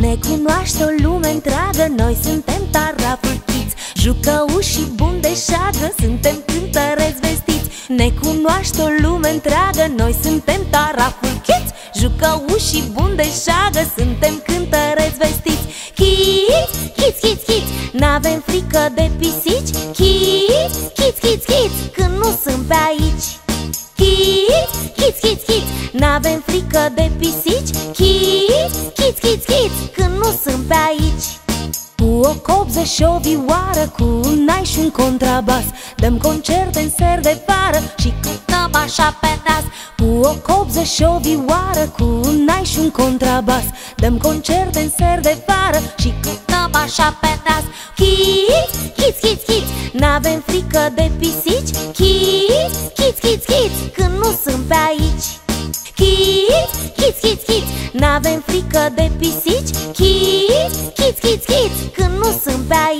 Ne cunoaște o lume întreagă Noi suntem taraful kids Jucăuși buni de șagă Suntem cântăreți vestiți. Ne cunoaște o lume întreagă Noi suntem taraful kids Jucăuși buni de șagă Suntem cântăreți vestiți. Kids, kids, kids, kids N-avem frică de pisici. Kids, kids, kids, kids Când nu sunt pe aici. Kids, kids, kids, kids N-avem frică de pisici. Kids, kids, kids, o copză și o vioară Cu un naiș și un contrabas. Dăm concerte în ser de vară Și cântăm așa pe nas. Cu o copză și o vioară Cu un naiș și un contrabas. Dăm concerte în ser de vară Și cântăm așa pe nas. Kids, kids, kids, kids N-avem frică de pisici. Kids, kids, kids, kids Când nu sunt pe aici. Kids, kids, kids, kids N-avem frică de pisici. Kids, kids, kids, kids Când nu sunt pe aici